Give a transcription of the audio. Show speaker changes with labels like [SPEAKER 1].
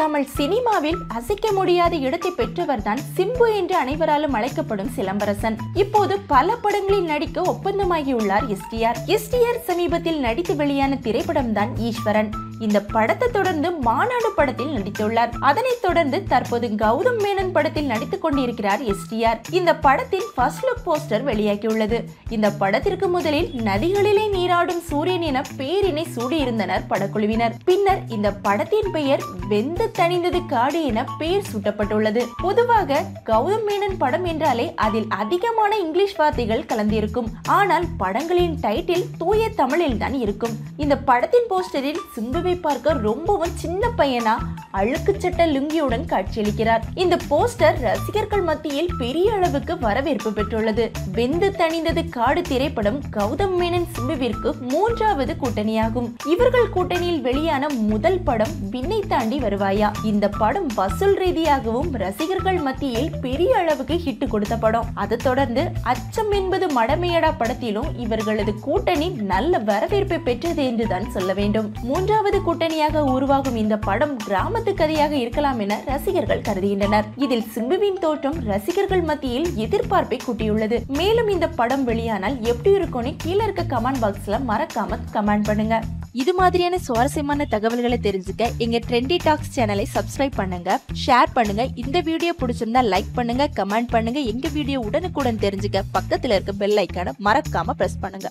[SPEAKER 1] தமிழ் சினிமாவில் அசைக்க முடியாத இடத்தை பெற்றவர்தான் சிம்பு என்று அனைவராலும் அழைக்கப்படும் சிலம்பரசன். இப்போது பல படங்களில் நடிக்க ஒப்பந்தமாகியுள்ளார் எஸ்டிஆர் எஸ்டிஆர் சமீபத்தில் நடித்து வெளியான திரைப்படம் தான் ஈஸ்வரன். இந்த படத்தை தொடர்ந்து மாநாடு படத்தில் நடித்துள்ளார். அதனைத் தொடர்ந்து தற்போது கௌதம் மேனன் படத்தில் நடித்துக் கொண்டிருக்கிறார் எஸ்டிஆர் இந்த படத்தின் ஃபர்ஸ்ட் லுக் போஸ்டர் வெளியாகியுள்ளது. இந்த படத்திற்கு முதலில் நதிகளிலே நீராடும் சூரியன் என பேரினை சூடியிருந்தனர் படக்குழுவினர். பின்னர் இந்த படத்தின் பெயர் வெந்து தணிந்தது காடு என பெயர் சூட்டப்பட்டுள்ளது. பொதுவாக கௌதம் மேனன் படம் என்றாலே அதில் அதிகமான இங்கிலீஷ் வார்த்தைகள் கலந்திருக்கும். ஆனால் படங்களின் டைட்டில் தூய தமிழில் தான் இருக்கும். இந்த படத்தின் போஸ்டரில் சிம்புவை பார்க்க ரொம்பவும் சின்ன பையனா அழுக்கு சட்ட லுங்கியுடன் காட்சியளிக்கிறார். இந்த போஸ்டர் ரசிகர்கள் மத்தியில் பெரிய அளவுக்கு வரவேற்பு பெற்றுள்ளது. வெந்து தணிந்தது காடு திரைப்படம் கௌதம் மேனன் சிம்புவிற்கு மூன்றாவது கூட்டணியாகும். இவர்கள் கூட்டணியில் வெளியான முதல் படம் விண்ணை தாண்டி வருவாயா? இந்த படம் வசூல் ரீதியாகவும் ரசிகர்கள் மத்தியில் பெரிய அளவுக்கு ஹிட் கொடுத்த படம். அதை தொடர்ந்து அச்சம் என்பது மடமையடா படத்திலும் இவர்களது கூட்டணி நல்ல வரவேற்பை பெற்றது என்றுதான் சொல்ல வேண்டும். மூன்றாவது கூட்டணியாக உருவாகும் இந்த படம் கிராமத்து கதையாக இருக்கலாம் என ரசிகர்கள் கருதுகின்றனர். இதில் சிம்புவின் தோற்றம் ரசிகர்கள் மத்தியில் எதிர்பார்ப்பை கூட்டியுள்ளது. மேலும் இந்த படம் வெளியானால் எப்படி இருக்கும்னு கீழே இருக்க கமெண்ட் பாக்ஸ்ல மறக்காம கமெண்ட் பண்ணுங்க. இது மாதிரியான சுவாரஸ்யமான தகவல்களை தெரிஞ்சுக்க எங்க ட்ரெண்டி டாக்ஸ் சேனலை சப்ஸ்கிரைப் பண்ணுங்க. ஷேர் பண்ணுங்க. இந்த வீடியோ பிடிச்சிருந்தா லைக் பண்ணுங்க கமெண்ட் பண்ணுங்க. எங்க வீடியோ உடனுக்குடன் தெரிஞ்சுக்க பக்கத்துல இருக்க பெல் ஐக்கான மறக்காம பிரஸ் பண்ணுங்க.